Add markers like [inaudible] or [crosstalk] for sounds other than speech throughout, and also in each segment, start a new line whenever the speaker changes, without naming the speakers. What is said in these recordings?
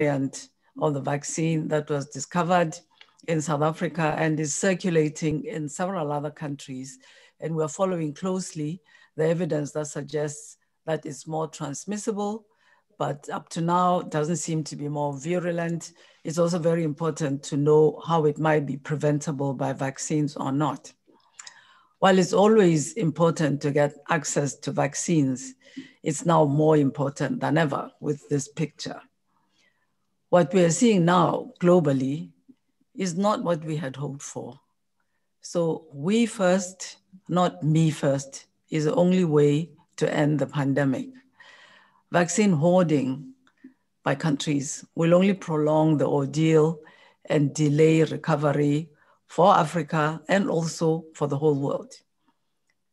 variant of the vaccine that was discovered in South Africa and is circulating in several other countries. And we're following closely the evidence that suggests that it's more transmissible, but up to now doesn't seem to be more virulent. It's also very important to know how it might be preventable by vaccines or not. While it's always important to get access to vaccines, it's now more important than ever with this picture. What we are seeing now globally is not what we had hoped for. So we first, not me first, is the only way to end the pandemic. Vaccine hoarding by countries will only prolong the ordeal and delay recovery for Africa and also for the whole world.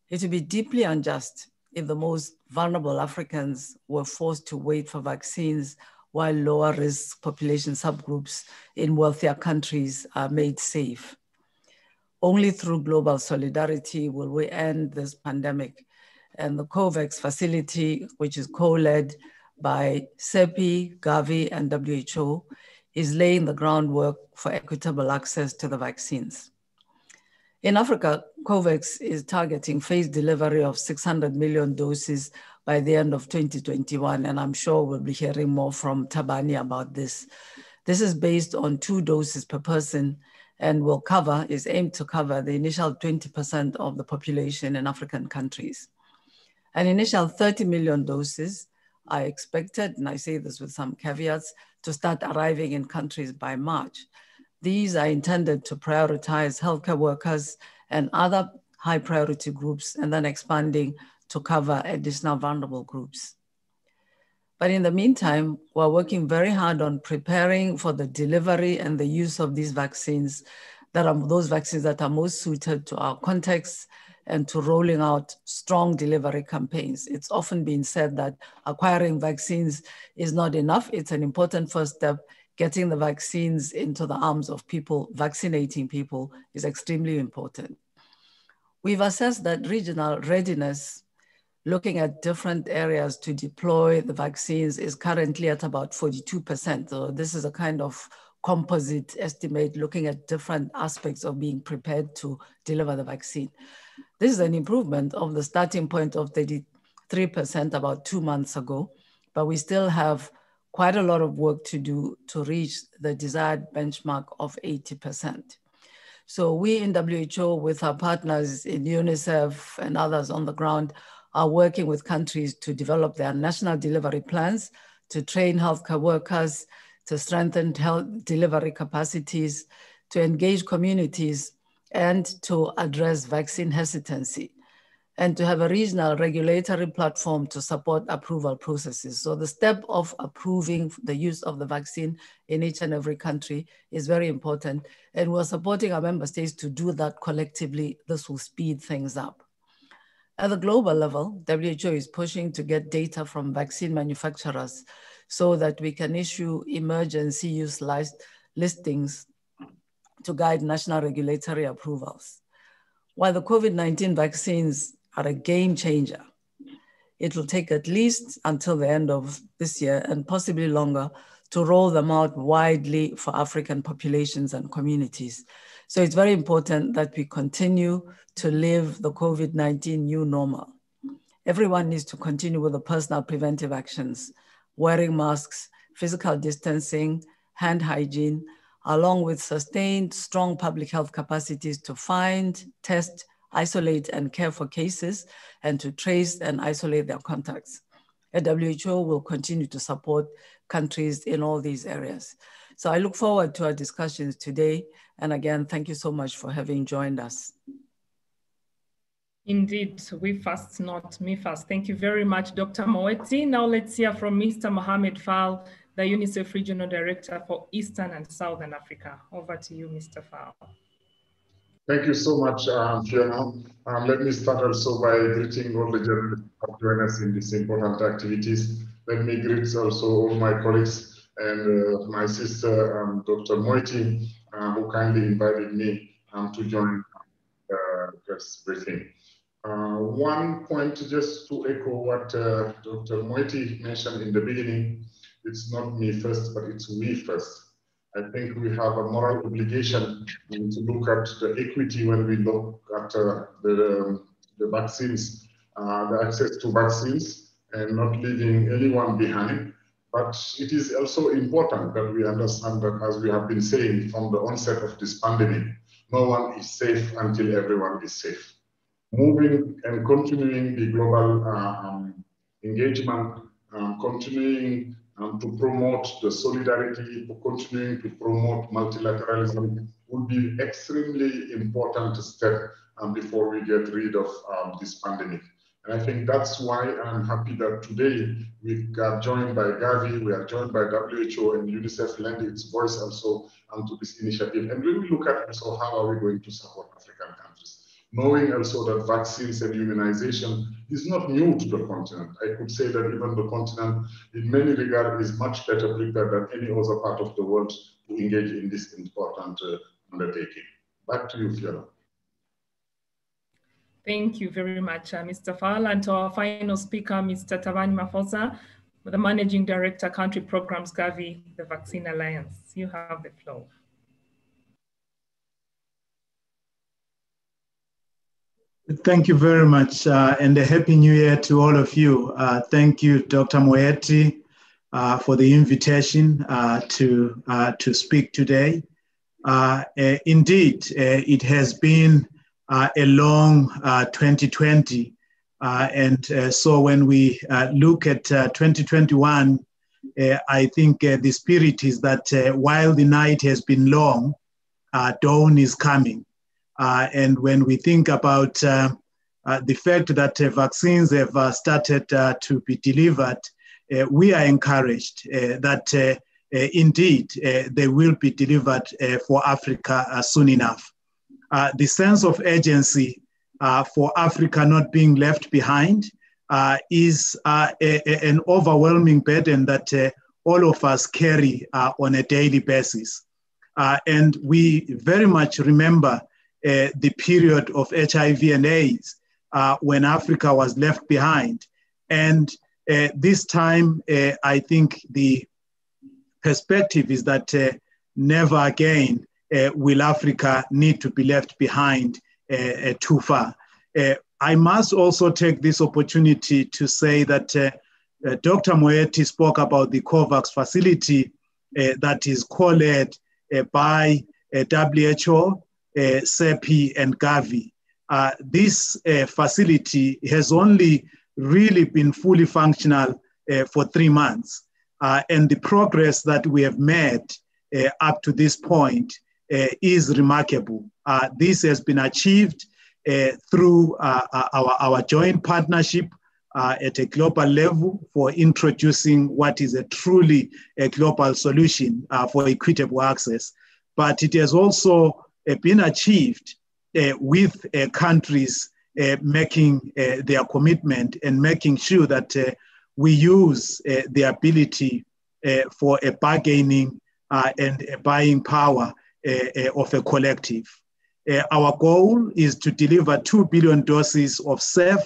It would be deeply unjust if the most vulnerable Africans were forced to wait for vaccines while lower risk population subgroups in wealthier countries are made safe. Only through global solidarity will we end this pandemic. And the COVAX facility, which is co-led by CEPI, Gavi, and WHO, is laying the groundwork for equitable access to the vaccines. In Africa, COVAX is targeting phased delivery of 600 million doses by the end of 2021. And I'm sure we'll be hearing more from Thabani about this. This is based on two doses per person and will cover, is aimed to cover the initial 20% of the population in African countries. An initial 30 million doses are expected, and I say this with some caveats, to start arriving in countries by March. These are intended to prioritize healthcare workers and other high priority groups and then expanding to cover additional vulnerable groups. But in the meantime, we're working very hard on preparing for the delivery and the use of these vaccines that are those vaccines that are most suited to our context and to rolling out strong delivery campaigns. It's often been said that acquiring vaccines is not enough. It's an important first step. Getting the vaccines into the arms of people, vaccinating people is extremely important. We've assessed that regional readiness looking at different areas to deploy the vaccines is currently at about 42%. So this is a kind of composite estimate looking at different aspects of being prepared to deliver the vaccine. This is an improvement of the starting point of 33% about two months ago, but we still have quite a lot of work to do to reach the desired benchmark of 80%. So we in WHO with our partners in UNICEF and others on the ground are working with countries to develop their national delivery plans, to train healthcare workers, to strengthen health delivery capacities, to engage communities, and to address vaccine hesitancy, and to have a regional regulatory platform to support approval processes. So the step of approving the use of the vaccine in each and every country is very important. And we're supporting our member states to do that collectively. This will speed things up. At the global level, WHO is pushing to get data from vaccine manufacturers so that we can issue emergency use list listings to guide national regulatory approvals. While the COVID-19 vaccines are a game changer, it will take at least until the end of this year and possibly longer to roll them out widely for African populations and communities. So it's very important that we continue to live the COVID 19 new normal. Everyone needs to continue with the personal preventive actions, wearing masks, physical distancing, hand hygiene, along with sustained strong public health capacities to find, test, isolate, and care for cases, and to trace and isolate their contacts. WHO will continue to support countries in all these areas. So I look forward to our discussions today. And again, thank you so much for having joined us.
Indeed, we fast, not me fast. Thank you very much, Dr. Moeti. Now let's hear from Mr. Mohamed Fall, the UNICEF Regional Director for Eastern and Southern Africa. Over to you, Mr. Fall.
Thank you so much, um, Fiona. Um, let me start also by greeting all the journalists who have joined us in these important activities. Let me greet also all my colleagues and uh, my sister, um, Dr. Moeti, uh, who kindly invited me um, to join the press briefing. Uh, one point just to echo what uh, Dr. Moeti mentioned in the beginning it's not me first, but it's we first. I think we have a moral obligation to look at the equity when we look at uh, the, um, the vaccines, uh, the access to vaccines, and not leaving anyone behind. But it is also important that we understand that, as we have been saying from the onset of this pandemic, no one is safe until everyone is safe. Moving and continuing the global uh, um, engagement, um, continuing um, to promote the solidarity, continuing to promote multilateralism would be extremely important step um, before we get rid of um, this pandemic. And I think that's why I'm happy that today we are joined by Gavi, we are joined by WHO and UNICEF lending its voice also um, to this initiative. And when we look at also how are we going to support African countries, knowing also that vaccines and immunization is not new to the continent. I could say that even the continent, in many regards, is much better prepared than any other part of the world to engage in this important uh, undertaking. Back to you, Fiona.
Thank you very much, uh, Mr. Fall. And to our final speaker, Mr. Thabani Maphosa, the Managing Director, Country Programs Gavi, the Vaccine Alliance. You have the floor.
Thank you very much, uh, and a happy new year to all of you. Uh, thank you, Dr. Moeti, uh, for the invitation uh, to, uh, to speak today. Uh, indeed, it has been Uh, a long 2020, uh, uh, and so when we look at 2021, I think the spirit is that while the night has been long, dawn is coming. Uh, and when we think about uh, uh, the fact that vaccines have started to be delivered, we are encouraged that indeed they will be delivered for Africa soon enough. The sense of urgency for Africa not being left behind uh, is uh, a, a, an overwhelming burden that uh, all of us carry on a daily basis. and we very much remember uh, the period of HIV and AIDS uh, when Africa was left behind. And uh, this time, uh, I think the perspective is that uh, never again uh, Uh, will Africa need to be left behind uh, uh, too far. I must also take this opportunity to say that Dr. Moeti spoke about the COVAX facility that is co-led by WHO uh, CEPI and Gavi. Uh, this uh, facility has only really been fully functional for three months. and the progress that we have made up to this point Uh, is remarkable. Uh, this has been achieved uh, through our, our joint partnership uh, at a global level for introducing what is a truly a global solution uh, for equitable access. But it has also uh, been achieved uh, with uh, countries making their commitment and making sure that we use the ability for a bargaining and a buying power of a collective. our goal is to deliver 2 billion doses of safe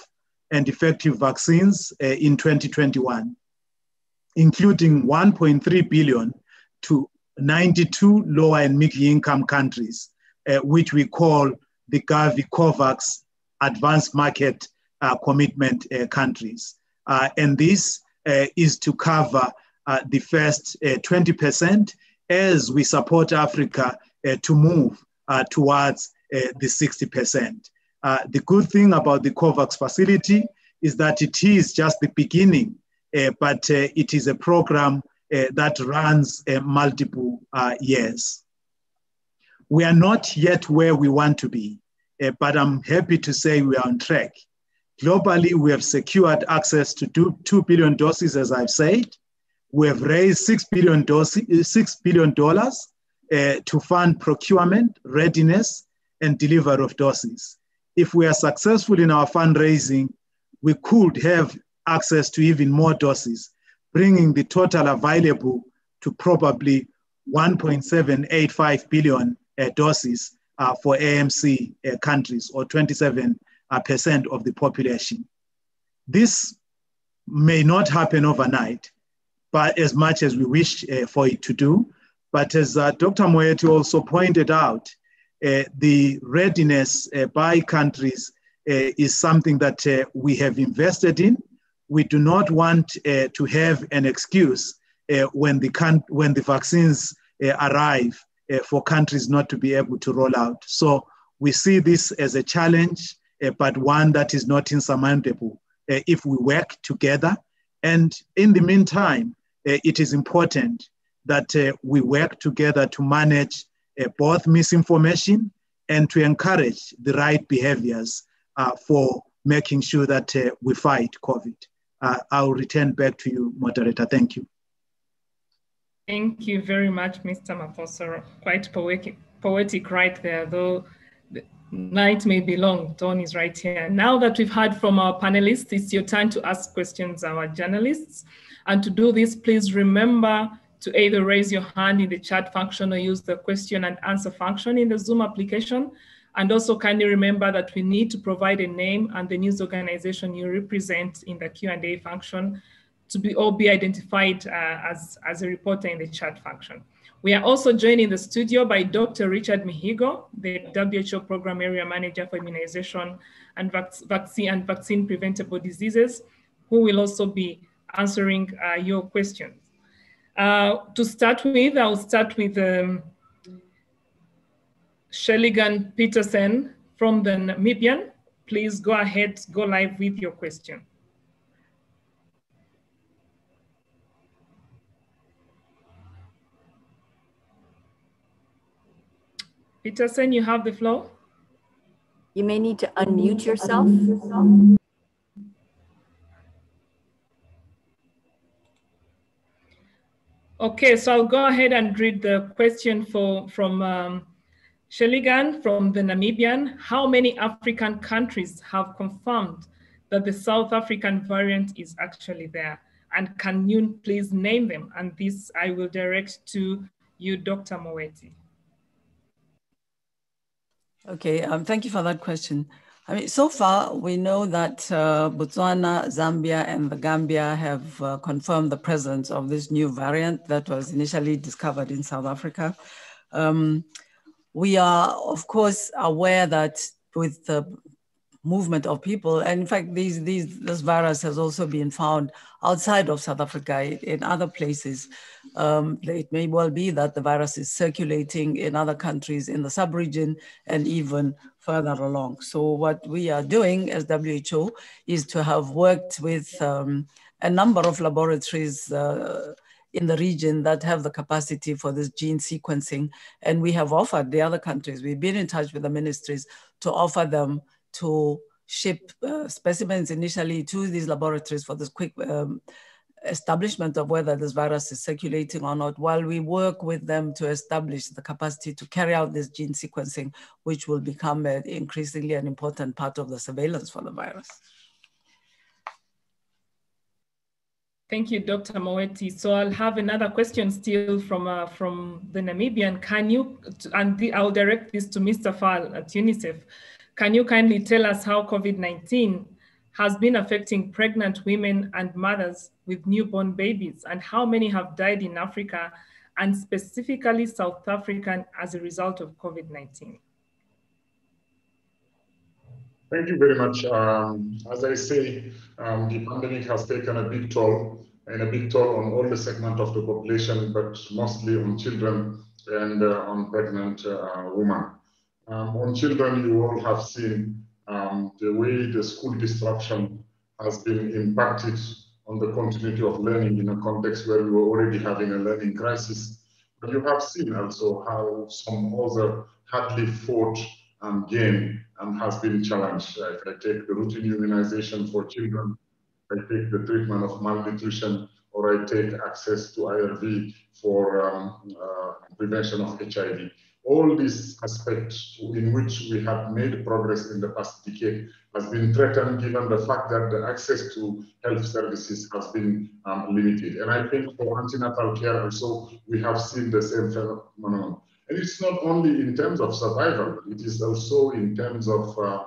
and effective vaccines uh, in 2021, including 1.3 billion to 92 lower and middle income countries uh, which we call the Gavi COVAX Advanced Market uh, Commitment uh, countries. Uh, and this uh, is to cover uh, the first 20% as we support Africa Uh, to move uh, towards uh, the 60%. the good thing about the COVAX facility is that it is just the beginning, but it is a program that runs multiple years. We are not yet where we want to be, uh, but I'm happy to say we are on track. Globally, we have secured access to 2 billion doses, as I've said. We have raised $6 billion, $6 billion uh, to fund procurement, readiness, and delivery of doses. If we are successful in our fundraising, we could have access to even more doses, bringing the total available to probably 1.785 billion uh, doses uh, for AMC uh, countries, or 27% of the population. This may not happen overnight, but as much as we wish uh, for it to do. But as uh, Dr. Moeti also pointed out, uh, the readiness uh, by countries uh, is something that uh, we have invested in. We do not want to have an excuse when, the when the vaccines arrive for countries not to be able to roll out. So we see this as a challenge, but one that is not insurmountable if we work together. And in the meantime, it is important that uh, we work together to manage uh, both misinformation and to encourage the right behaviors uh, for making sure that uh, we fight COVID. Uh, I'll return back to you, moderator. Thank you.
Thank you very much, Mr. Maphosa. Quite poetic, poetic right there, though the night may be long. Dawn is right here. Now that we've heard from our panelists, it's your time to ask questions, our journalists. And to do this, please remember to either raise your hand in the chat function or use the question and answer function in the Zoom application. And also kindly remember that we need to provide a name and the news organization you represent in the Q&A function to be all be identified uh, as, as a reporter in the chat function. We are also joined in the studio by Dr. Richard Mihigo, the WHO Program Area Manager for Immunization and Vac Vaccine and Vaccine Preventable Diseases, who will also be answering uh, your questions. Uh, to start with, I'll start with um, Shelleygan Petersen from the Namibian. Please go ahead, go live with your question. Peterson, you have the floor.
You may need to unmute yourself.
Okay, so I'll go ahead and read the question for, from um, Shelleygan from the Namibian. How many African countries have confirmed that the South African variant is actually there? And can you please name them? And this I will direct to you, Dr. Moeti.
Okay, um, thank you for that question. I mean, so far we know that uh, Botswana, Zambia, and the Gambia have uh, confirmed the presence of this new variant that was initially discovered in South Africa. Um, we are, of course, aware that with the movement of people, and in fact, these, these, this virus has also been found outside of South Africa in other places. Um, it may well be that the virus is circulating in other countries in the sub-region and even further along. So what we are doing as WHO is to have worked with um, a number of laboratories uh, in the region that have the capacity for this gene sequencing. And we have offered the other countries, we've been in touch with the ministries to offer them to ship uh, specimens initially to these laboratories for this quick um, establishment of whether this virus is circulating or not while we work with them to establish the capacity to carry out this gene sequencing, which will become increasingly an important part of the surveillance for the virus.
Thank you, Dr. Moeti. So I'll have another question still from uh, from the Namibian. Can you, and the, I'll direct this to Mr. Fall at UNICEF. Can you kindly tell us how COVID-19 has been affecting pregnant women and mothers with newborn babies and how many have died in Africa and specifically South African as a result of COVID-19?
Thank you very much. Um, as I say, um, the pandemic has taken a big toll and a big toll on all the segment of the population, but mostly on children and uh, on pregnant uh, women. Um, on children, you all have seen um, the way the school disruption has been impacted on the continuity of learning in a context where we were already having a learning crisis. But you have seen also how some other hardly fought um, game um, has been challenged. If I take the routine immunization for children, I take the treatment of malnutrition, or I take access to ARV for um, uh, prevention of HIV all these aspects in which we have made progress in the past decade has been threatened given the fact that the access to health services has been um, limited. And I think for antenatal care also, we have seen the same phenomenon. And it's not only in terms of survival, it is also in terms of uh,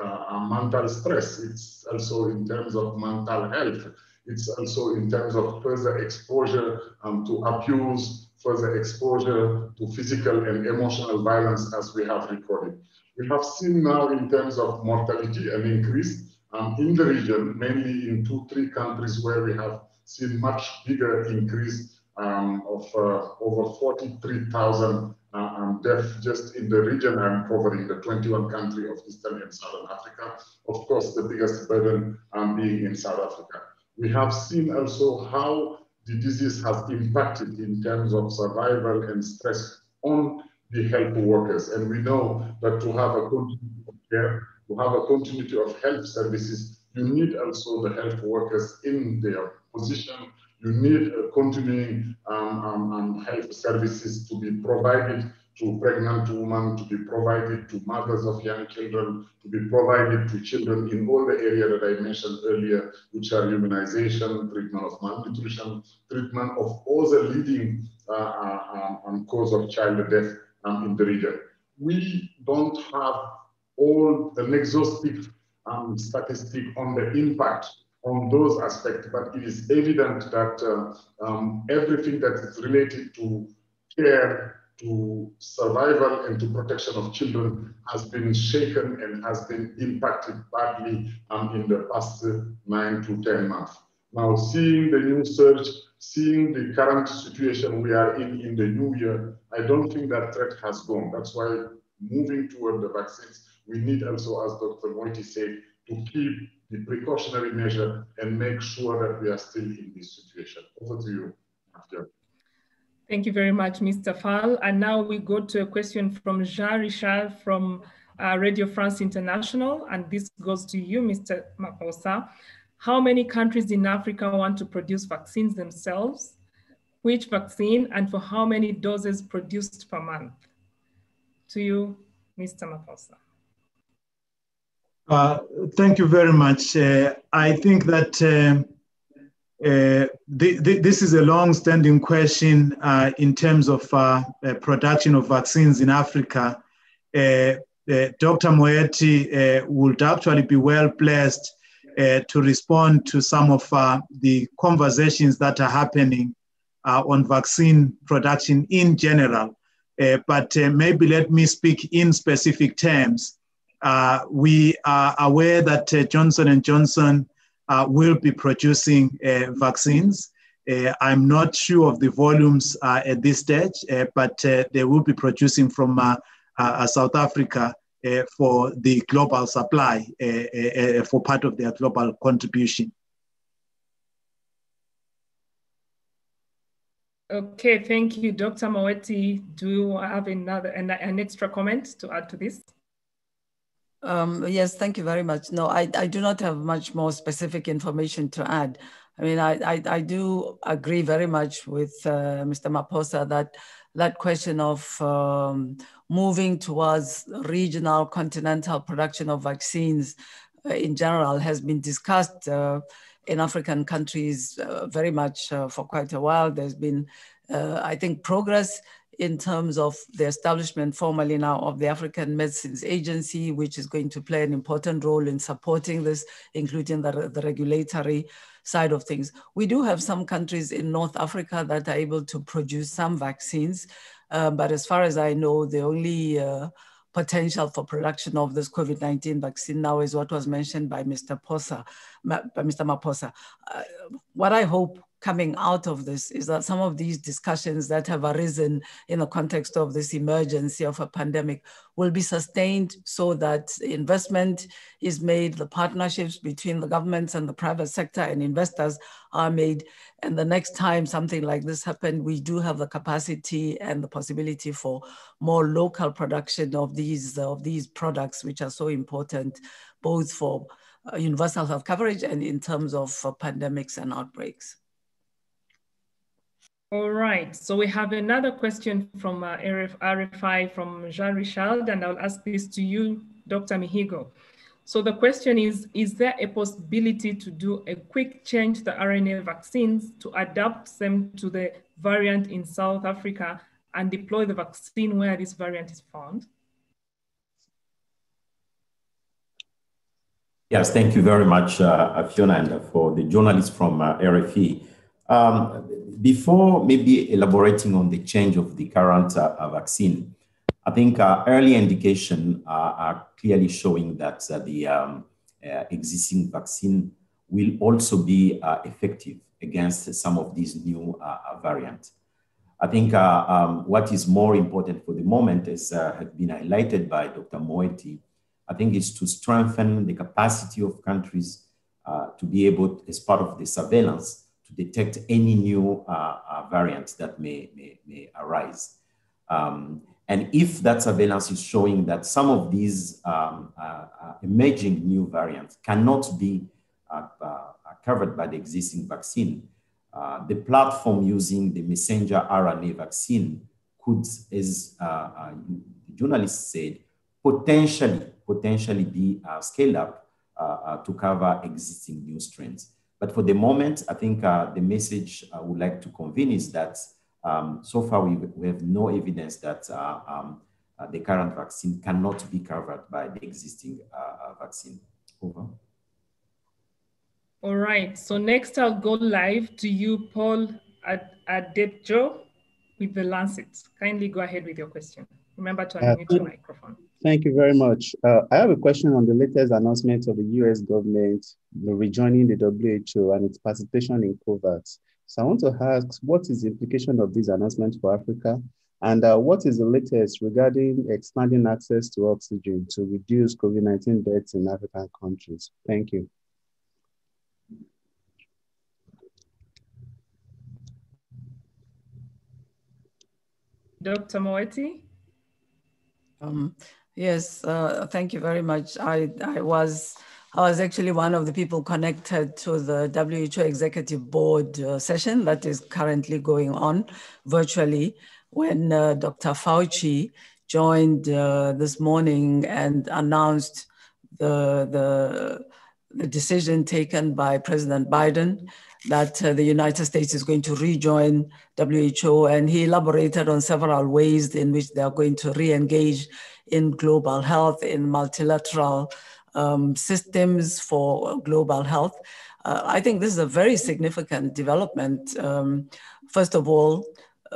uh, mental stress. It's also in terms of mental health. It's also in terms of further exposure um, to abuse, further exposure to physical and emotional violence as we have recorded. We have seen now in terms of mortality an increase um, in the region, mainly in two, three countries where we have seen much bigger increase um, of uh, over 43,000 uh, um, deaths just in the region I'm covering, the 21 country of Eastern and Southern Africa. Of course, the biggest burden um, being in South Africa. We have seen also how the disease has impacted in terms of survival and stress on the health workers. And we know that to have a continuity of care, to have a continuity of health services, you need also the health workers in their position. You need a continuing um, um, um, health services to be provided to pregnant women, to be provided to mothers of young children, to be provided to children in all the areas that I mentioned earlier, which are immunization, treatment of malnutrition, treatment of all the leading uh, uh, um, um, cause of child death um, in the region. We don't have all an exhaustive um, statistic on the impact on those aspects, but it is evident that uh, um, everything that is related to care, to survival and to protection of children has been shaken and has been impacted badly um, in the past nine to 10 months. Now, seeing the new surge, seeing the current situation we are in in the new year, I don't think that threat has gone. That's why moving toward the vaccines, we need also, as Dr. Moeti said, to keep the precautionary measure and make sure that we are still in this situation. Over to you, After.
Thank you very much, Mr. Fall. And now we go to a question from Jean Richard from uh, Radio France International. And this goes to you, Mr. Maphosa. How many countries in Africa want to produce vaccines themselves? Which vaccine and for how many doses produced per month? To you, Mr. Maphosa.
Uh, thank you very much. Uh, I think that uh, this is a long-standing question uh, in terms of uh, production of vaccines in Africa. Dr. Moeti would actually be well placed to respond to some of the conversations that are happening on vaccine production in general. but maybe let me speak in specific terms. Uh, we are aware that uh, Johnson & Johnson uh, will be producing uh, vaccines. Uh, I'm not sure of the volumes uh, at this stage, uh, but uh, they will be producing from South Africa for the global supply, for part of their global contribution.
Okay, thank you, Dr. Moeti. Do you have another an, an extra comment to add to this?
Um, yes, thank you very much. No, I, I do not have much more specific information to add. I mean, I, I, I do agree very much with uh, Mr. Maphosa that that question of um, moving towards regional continental production of vaccines uh, in general has been discussed uh, in African countries uh, very much uh, for quite a while. There's been, uh, I think, progress in terms of the establishment formally now of the African Medicines Agency, which is going to play an important role in supporting this, including the, the regulatory side of things. We do have some countries in North Africa that are able to produce some vaccines, uh, but as far as I know, the only uh, potential for production of this COVID-19 vaccine now is what was mentioned by Mr. Posa, by Mr. Maphosa. Uh, what I hope coming out of this is that some of these discussions that have arisen in the context of this emergency of a pandemic will be sustained so that investment is made, the partnerships between the governments and the private sector and investors are made. And the next time something like this happens, we do have the capacity and the possibility for more local production of these, of these products, which are so important, both for uh, universal health coverage and in terms of uh, pandemics and outbreaks.
All right, so we have another question from uh, RFI from Jean Richard, and I'll ask this to you, Dr. Mihigo. So the question is, is there a possibility to do a quick change the RNA vaccines to adapt them to the variant in South Africa and deploy the vaccine where this variant is found?
Yes, thank you very much, uh, Fiona, and for the journalists from uh, RFE. Um, before maybe elaborating on the change of the current uh, vaccine, I think uh, early indication are clearly showing that uh, the um, uh, existing vaccine will also be effective against some of these new variants. I think uh, um, what is more important for the moment, as uh, has been highlighted by Dr. Moeti, I think is to strengthen the capacity of countries uh, to be able, as part of the surveillance, to detect any new variants that may, may, may arise. Um, and if that surveillance is showing that some of these um, uh, uh, emerging new variants cannot be uh, uh covered by the existing vaccine, uh, the platform using the messenger RNA vaccine could, as uh, the journalist said, potentially, potentially be scaled up to cover existing new strains. But for the moment, I think the message I would like to convey is that um, so far, we, we, have no evidence that uh, um, uh, the current vaccine cannot be covered by the existing uh, uh vaccine. Over.
All right. So next, I'll go live to you, Paul Adepoju, with the Lancet. Kindly go ahead with your question. Remember to uh, unmute your microphone.
Thank you very much. Uh, I have a question on the latest announcement of the US government rejoining the WHO and its participation in COVAX. So I want to ask, what is the implication of this announcement for Africa? And uh, what is the latest regarding expanding access to oxygen to reduce COVID-19 deaths in African countries? Thank you.
Dr. Moeti?
Um, yes, uh, thank you very much. I, I was I was actually one of the people connected to the WHO Executive Board uh, session that is currently going on virtually when uh, Dr. Fauci joined uh, this morning and announced the, the, the, decision taken by President Biden that uh, the United States is going to rejoin WHO. And he elaborated on several ways in which they are going to re engage in global health, in multilateral um, systems for global health. Uh, I think this is a very significant development. Um, first of all,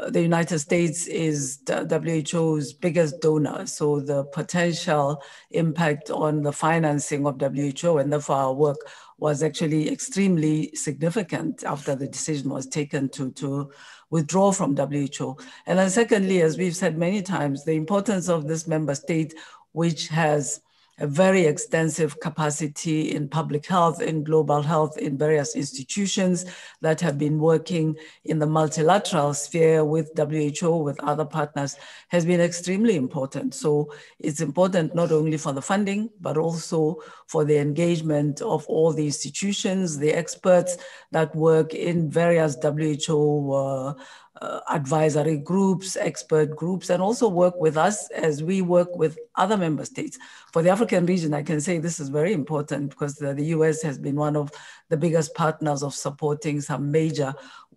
the United States is WHO's biggest donor, so the potential impact on the financing of WHO and therefore our work was actually extremely significant after the decision was taken to, to withdraw from WHO. And then secondly, as we've said many times, the importance of this member state, which has a very extensive capacity in public health, in global health, in various institutions that have been working in the multilateral sphere with WHO, with other partners, has been extremely important. So it's important not only for the funding, but also for the engagement of all the institutions, the experts that work in various WHO uh, uh, advisory groups, expert groups, and also work with us as we work with other member states. For the African region, I can say this is very important because the, the US has been one of the biggest partners of supporting some major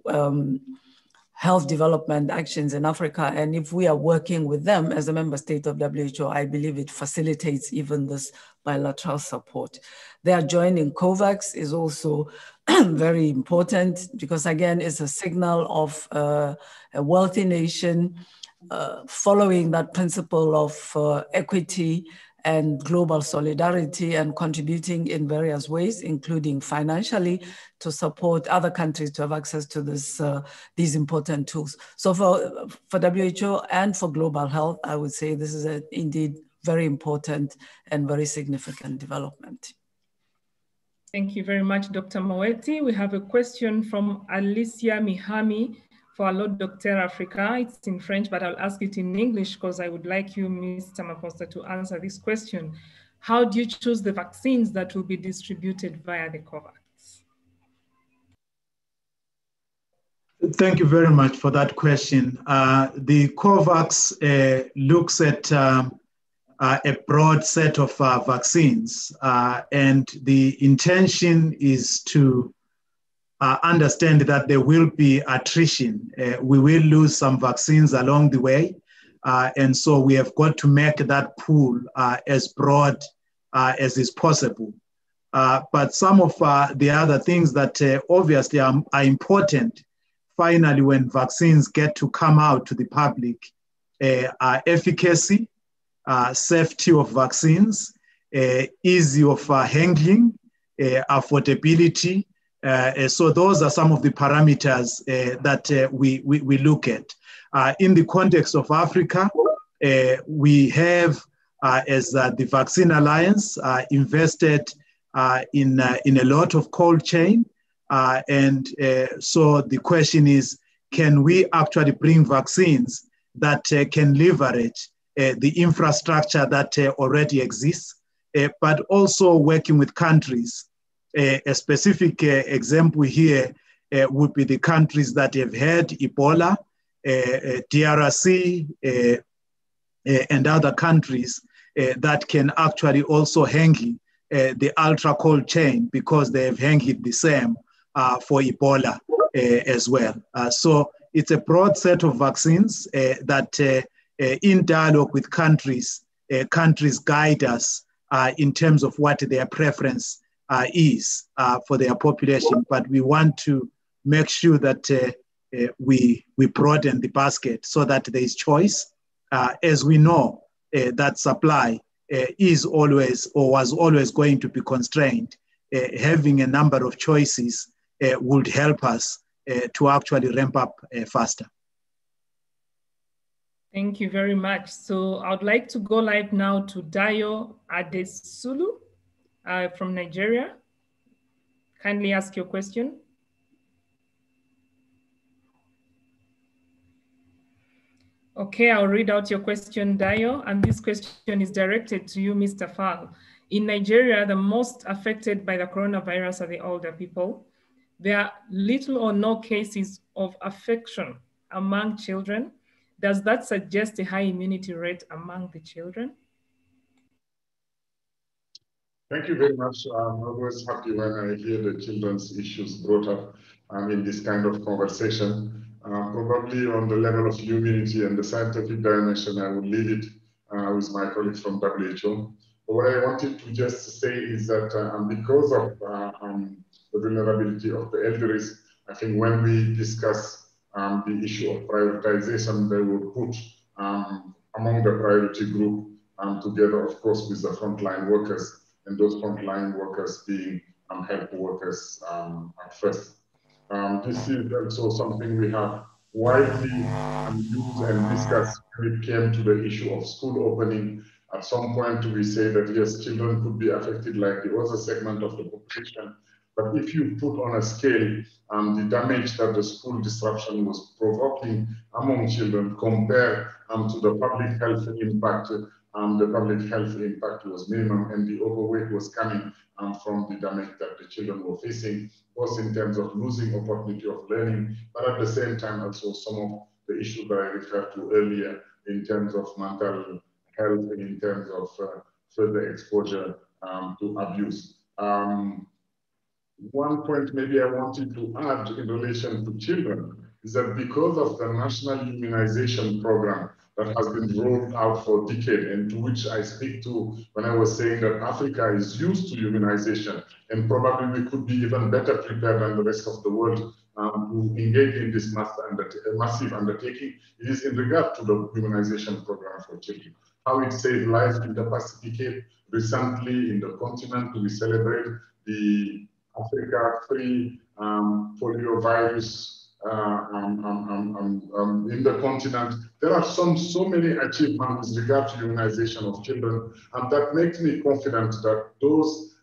um, health development actions in Africa. And if we are working with them as a member state of WHO, I believe it facilitates even this bilateral support. Their joining COVAX is also [clears throat] very important because again, it's a signal of uh, a wealthy nation uh, following that principle of uh, equity and global solidarity and contributing in various ways, including financially, to support other countries to have access to this, uh, these important tools. So for, for WHO and for global health, I would say this is a, indeed very important and very significant development.
Thank you very much, Dr. Moeti. We have a question from Alicia Mihami for Allo Docteur Africa. It's in French, but I'll ask it in English because I would like you, Mr. Maphosa, to answer this question. How do you choose the vaccines that will be distributed via the COVAX?
Thank you very much for that question. Uh, the COVAX uh, looks at um, uh, a broad set of uh, vaccines. Uh, and the intention is to uh, understand that there will be attrition. Uh, we will lose some vaccines along the way. Uh, and so we have got to make that pool as broad as is possible. But some of the other things that obviously are, are, important finally when vaccines get to come out to the public uh, are efficacy, Uh, safety of vaccines, uh, easy of uh, handling, uh, affordability. so those are some of the parameters that we, we, we, look at. in the context of Africa, we have, as the Vaccine Alliance, invested uh, in, uh, in a lot of cold chain. Uh, and so the question is, can we actually bring vaccines that can leverage the infrastructure that already exists, but also working with countries. a specific example here would be the countries that have had Ebola, DRC, and other countries that can actually also uh, the ultra cold chain because they have handled the same uh, for Ebola uh, as well. Uh, so it's a broad set of vaccines uh, that, uh, Uh, in dialogue with countries, uh, countries guide us uh, in terms of what their preference is for their population. But we want to make sure that we, we broaden the basket so that there is choice. as we know, that supply uh, is always or was always going to be constrained, uh, having a number of choices uh, would help us to actually ramp up faster.
Thank you very much. So I would like to go live now to Dayo Adesulu uh, from Nigeria. Kindly ask your question. Okay, I'll read out your question, Dayo, and this question is directed to you, Mr. Fall. In Nigeria, the most affected by the coronavirus are the older people. There are little or no cases of affection among children. Does that suggest a high immunity rate among the children?
Thank you very much. I'm always happy when I hear the children's issues brought up um, in this kind of conversation. Uh, probably on the level of immunity and the scientific dimension, I will leave it uh, with my colleagues from WHO. But what I wanted to just say is that uh, because of uh, um, the vulnerability of the elderly, I think when we discuss um, the issue of prioritization, they will put um, among the priority group um, together, of course, with the frontline workers, and those frontline workers being um, health workers um, at first. This is also something we have widely used and discussed when it came to the issue of school opening. At some point, we say that yes, children could be affected like the other segment of the population. But if you put on a scale um, the damage that the school disruption was provoking among children compared um, to the public health impact, um, the public health impact was minimum and the overweight was coming um, from the damage that the children were facing both in terms of losing opportunity of learning, but at the same time also some of the issues that I referred to earlier in terms of mental health and in terms of uh, further exposure um, to abuse. Um, one point maybe I wanted to add in relation to children is that because of the national immunization program that has been rolled out for decades and to which I speak to when I was saying that Africa is used to immunization and probably we could be even better prepared than the rest of the world um, to engage in this mass under massive undertaking. It is in regard to the immunization program for children. How it saved lives in the Pacific. Recently in the continent, we celebrate the Africa-free um, poliovirus uh, um, um, um, um, in the continent. There are some so many achievements with regard to immunization of children, and that makes me confident that those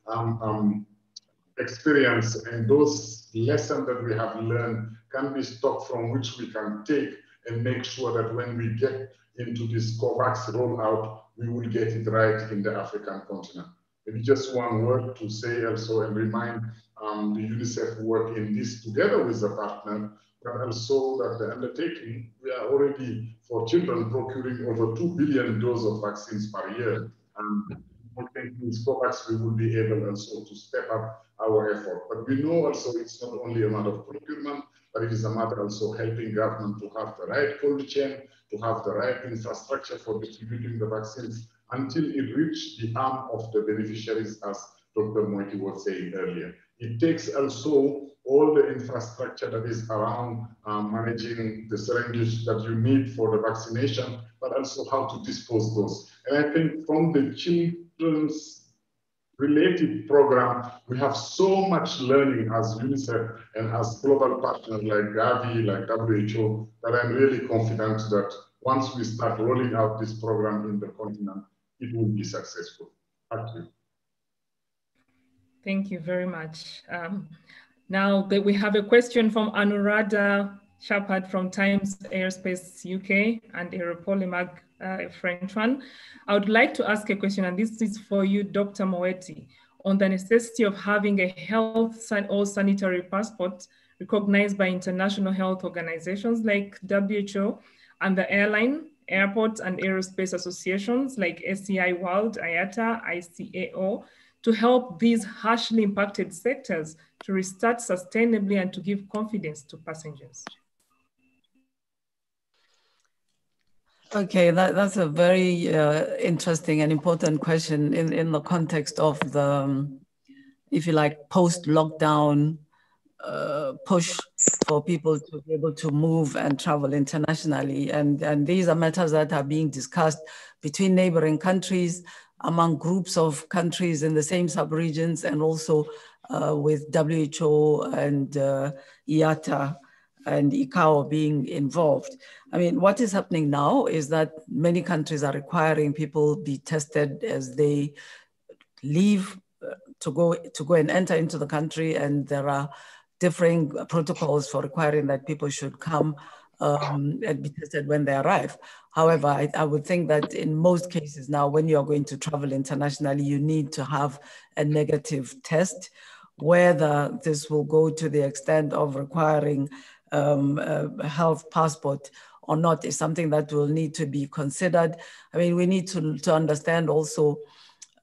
experience and those lessons that we have learned can be stock from which we can take and make sure that when we get into this COVAX rollout, we will get it right in the African continent. Maybe just one word to say also and remind um, the UNICEF work in this together with the partner but also that the undertaking, we are already for children procuring over 2 billion doses of vaccines per year. And I think with COVAX, we will be able also to step up our effort. But we know also it's not only a matter of procurement, but it is a matter also helping government to have the right cold chain, to have the right infrastructure for distributing the vaccines until it reaches the arm of the beneficiaries as Dr. Moeti was saying earlier. It takes also all the infrastructure that is around um, managing the syringes that you need for the vaccination, but also how to dispose those. And I think from the children's related program, we have so much learning as UNICEF and as global partners like Gavi, like WHO, that I'm really confident that once we start rolling out this program in the continent, it will be successful. Thank you.
Thank you very much. Um, now that we have a question from Anuradha Shepard from Times Aerospace UK and Aeropolimag uh, French one. I would like to ask a question, and this is for you, Dr. Moeti, on the necessity of having a health or sanitary passport recognized by international health organizations like WHO and the airline, airport and aerospace associations like ACI World, IATA, ICAO, to help these harshly impacted sectors to restart sustainably and to give confidence to passengers?
Okay, that, that's a very uh, interesting and important question in, in the context of the, um, if you like, post-lockdown uh, push for people to be able to move and travel internationally. And, and these are matters that are being discussed between neighboring countries, among groups of countries in the same subregions, and also uh, with WHO and uh, IATA and ICAO being involved. I mean, what is happening now is that many countries are requiring people be tested as they leave uh, to go to go and enter into the country, and there are differing protocols for requiring that people should come um, and be tested when they arrive. However, I, I, would think that in most cases now, when you are going to travel internationally, you need to have a negative test. Whether this will go to the extent of requiring um, a health passport or not is something that will need to be considered. I mean, we need to, to understand also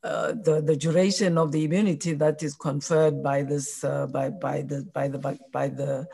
uh, the, the duration of the immunity that is conferred by this uh, by by the by the by the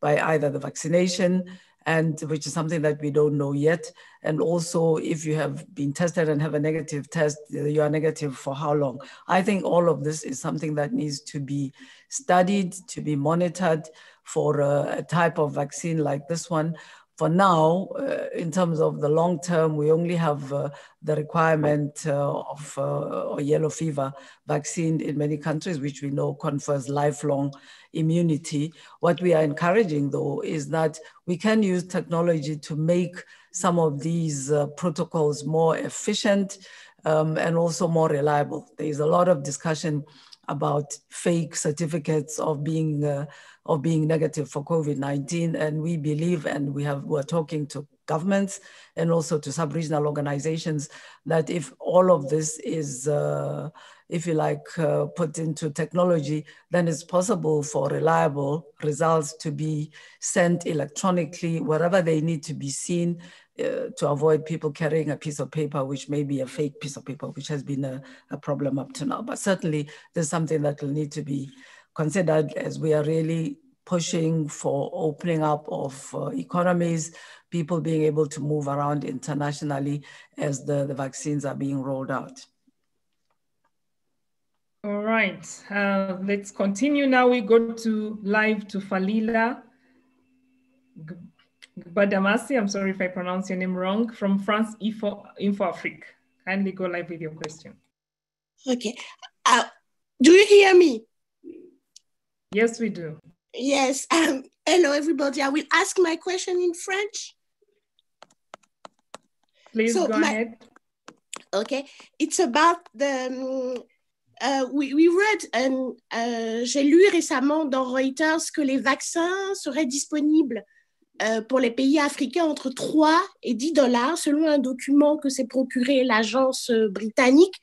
by either the vaccination and which is something that we don't know yet. And also if you have been tested and have a negative test you are negative for how long? I think all of this is something that needs to be studied to be monitored for a, a type of vaccine like this one for now, uh, in terms of the long term, we only have uh, the requirement uh, of uh, yellow fever vaccine in many countries, which we know confers lifelong immunity. What we are encouraging, though, is that we can use technology to make some of these uh, protocols more efficient um, and also more reliable. There is a lot of discussion about fake certificates of being uh, of being negative for COVID-19. And we believe, and we have, we're talking to governments and also to sub-regional organizations that if all of this is, uh, if you like, uh, put into technology, then it's possible for reliable results to be sent electronically wherever they need to be seen uh, to avoid people carrying a piece of paper, which may be a fake piece of paper, which has been a, a problem up to now. But certainly there's something that will need to be considered as we are really pushing for opening up of uh, economies, people being able to move around internationally as the, the vaccines are being rolled out.
All right, uh, let's continue now. We go to live to Falila Badamasi. I'm sorry if I pronounce your name wrong, from France Info, Info Afrique. Kindly go live with your question.
Okay. Uh, do you hear me?
Yes, we do.
Yes. Um, hello, everybody. I will ask my question in French.
Please so go my, ahead.
Okay. It's about the. Um, uh, we, we, read, and uh, j'ai lu récemment dans Reuters que les vaccins seraient disponibles pour les pays africains entre 3 et 10 dollars, selon un document que s'est procuré l'agence britannique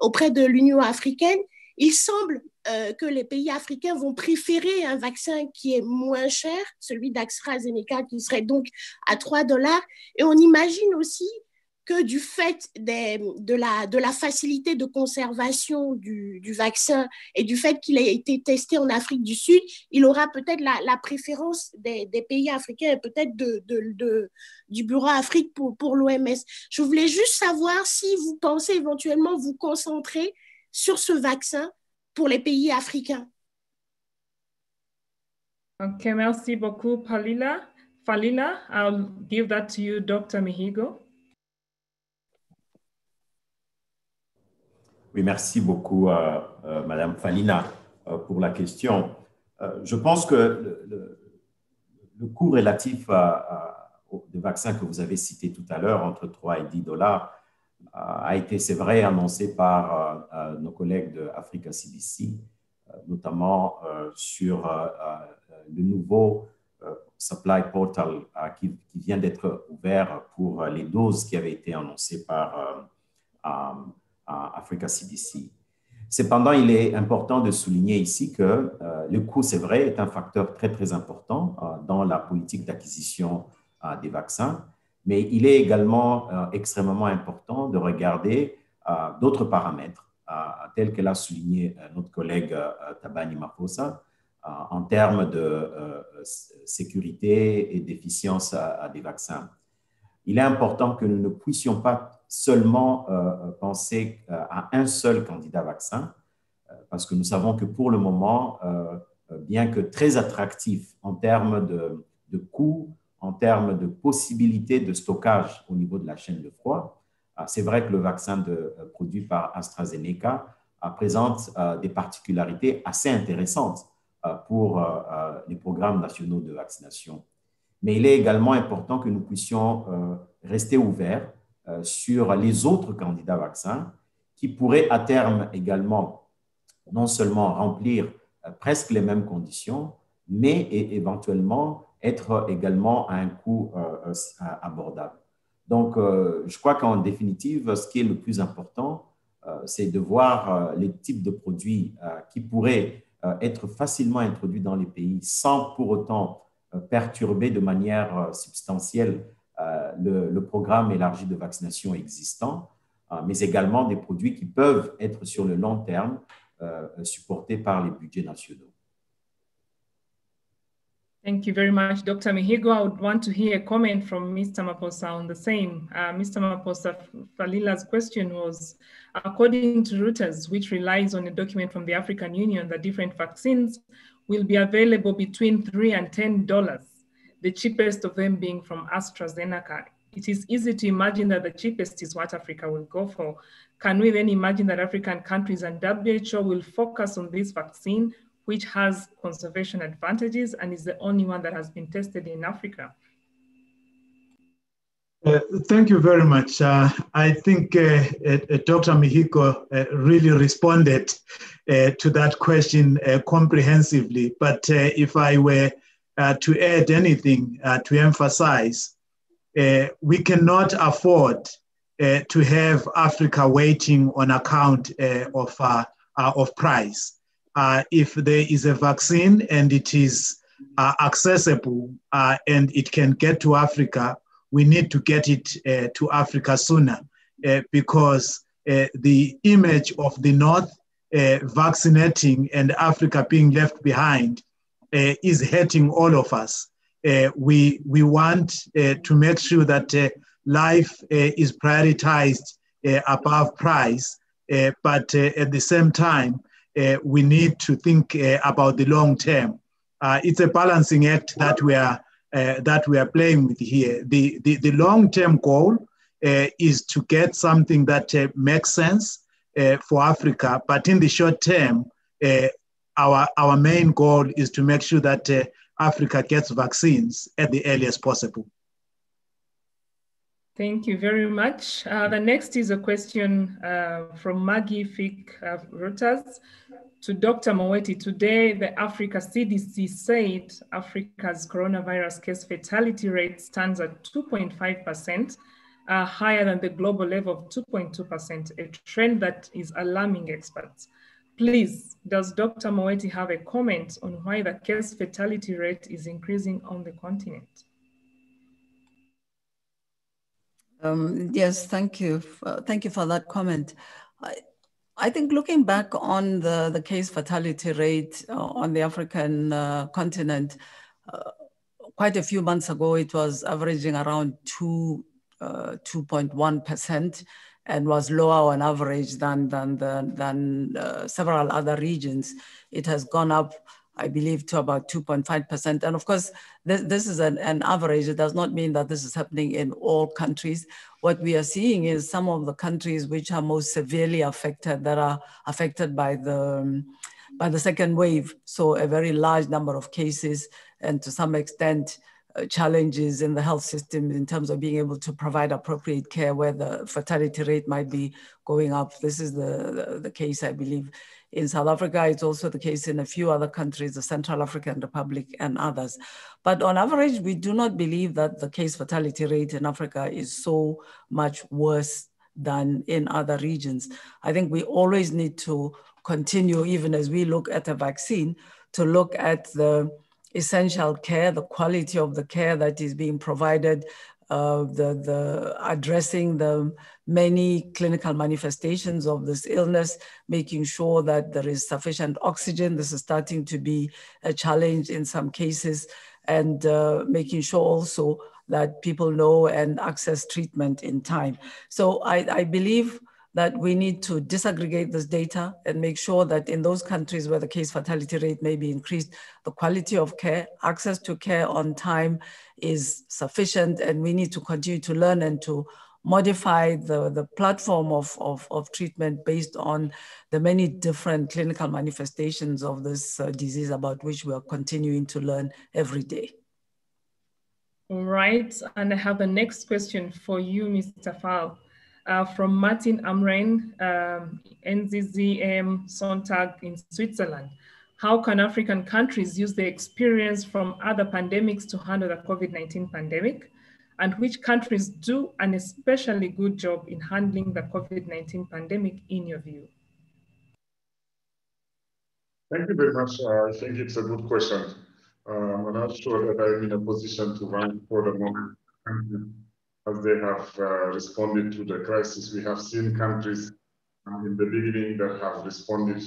auprès de l'Union africaine. Il semble euh, que les pays africains vont préférer un vaccin qui est moins cher, celui d'AstraZeneca, qui serait donc à 3 dollars. Et on imagine aussi que du fait de, la, facilité de conservation du, vaccin et du fait qu'il ait été testé en Afrique du Sud, il aura peut-être la, préférence des, pays africains et peut-être de, du Bureau Afrique pour, l'OMS. Je voulais juste savoir si vous pensez éventuellement vous concentrer sur ce vaccin pour les pays africains.
Merci beaucoup, Palila. Falila, I'll give that to you, Dr. Mihigo.
Merci beaucoup, euh, euh, Madame Falina, euh, pour la question. Euh, je pense que le, coût relatif à, à, aux vaccins que vous avez cité tout à l'heure, entre 3 et 10 dollars, a été, c'est vrai, annoncé par euh, nos collègues de Africa CDC, notamment sur le nouveau supply portal qui, vient d'être ouvert pour les doses qui avaient été annoncées par Africa CDC. Cependant, il est important de souligner ici que euh, le coût, c'est vrai, est un facteur très, très important euh, dans la politique d'acquisition euh, des vaccins, mais il est également extrêmement important de regarder d'autres paramètres, tels que l'a souligné notre collègue Tabani Maposa, en termes de sécurité et d'efficience des vaccins. Il est important que nous ne puissions pas seulement euh, euh, penser euh, à un seul candidat vaccin, parce que nous savons que pour le moment, bien que très attractif en termes de, de coûts, en termes de possibilités de stockage au niveau de la chaîne de froid, c'est vrai que le vaccin de, produit par AstraZeneca présente des particularités assez intéressantes pour les programmes nationaux de vaccination. Mais il est également important que nous puissions rester ouverts sur les autres candidats vaccins qui pourraient à terme également non seulement remplir euh, presque les mêmes conditions, mais éventuellement être également à un coût euh, abordable. Donc, je crois qu'en définitive, ce qui est le plus important, c'est de voir les types de produits qui pourraient être facilement introduits dans les pays sans pour autant perturber de manière substantielle euh, le, le, programme élargi de vaccination existant, euh, mais également des produits qui peuvent être sur le long terme euh, supportés par les budgets nationaux.
Thank you very much, Dr. Mihigo. I would want to hear a comment from Mr. Maposa on the same. Uh, Mr. Maposa, Falila's question was, according to Reuters, which relies on a document from the African Union, that different vaccines will be available between three and ten dollars the cheapest of them being from AstraZeneca. It is easy to imagine that the cheapest is what Africa will go for. Can we then imagine that African countries and WHO will focus on this vaccine, which has conservation advantages and is the only one that has been tested in Africa?
Uh, thank you very much. Uh, I think uh, uh Dr. Mihigo uh, really responded uh, to that question comprehensively. But if I were uh, to add anything uh, to emphasize, uh, we cannot afford uh, to have Africa waiting on account uh, of, of price. if there is a vaccine and it is accessible and it can get to Africa, we need to get it to Africa sooner because the image of the North vaccinating and Africa being left behind uh, is hurting all of us. Uh, we, we want uh, to make sure that life is prioritized above price, but at the same time, we need to think about the long term. it's a balancing act that we are uh, that we are playing with here. The, the, the long term goal uh, is to get something that uh, makes sense for Africa, but in the short term, our, our main goal is to make sure that uh, Africa gets vaccines at the earliest possible.
Thank you very much. Uh, the next is a question uh, from Maggie Fick of Reuters to Dr. Moeti. Today, the Africa CDC said Africa's coronavirus case fatality rate stands at 2.5%, uh, higher than the global level of 2.2%, a trend that is alarming experts. Please, does Dr. Moeti have a comment on why the case fatality rate is increasing on the continent?
Um, yes, thank you. Uh, thank you for that comment. I, I, think looking back on the, the case fatality rate uh, on the African uh, continent, uh, quite a few months ago, it was averaging around two, 2.1% and was lower on average than, than, than, than uh, several other regions. It has gone up, I believe, to about 2.5%. And of course, this, this is an, an average. It does not mean that this is happening in all countries. What we are seeing is some of the countries which are most severely affected, that are affected by the, by the second wave. So a very large number of cases and to some extent, Uh, challenges in the health system in terms of being able to provide appropriate care where the fatality rate might be going up. This is the, the, the, case, I believe, in South Africa. It's also the case in a few other countries, the Central African Republic and others. But on average, we do not believe that the case fatality rate in Africa is so much worse than in other regions. I think we always need to continue, even as we look at a vaccine, to look at the essential care, the quality of the care that is being provided, uh, the, the addressing the many clinical manifestations of this illness, making sure that there is sufficient oxygen. This is starting to be a challenge in some cases, and uh, making sure also that people know and access treatment in time. So I, I believe that we need to disaggregate this data and make sure that in those countries where the case fatality rate may be increased, the quality of care, access to care on time is sufficient. And we need to continue to learn and to modify the, the platform of, of, of treatment based on the many different clinical manifestations of this uh, disease about which we are continuing to learn every day.
All right, and I have the next question for you, Mr. Fall uh, from Martin Amrein, um, NZZ am Sonntag in Switzerland. How can African countries use the experience from other pandemics to handle the COVID-19 pandemic? And which countries do an especially good job in handling the COVID-19 pandemic in your view?
Thank you very much. Uh, I think it's a good question. Um, I'm not sure that I'm in a position to rank for the moment as they have uh, responded to the crisis. We have seen countries in the beginning that have responded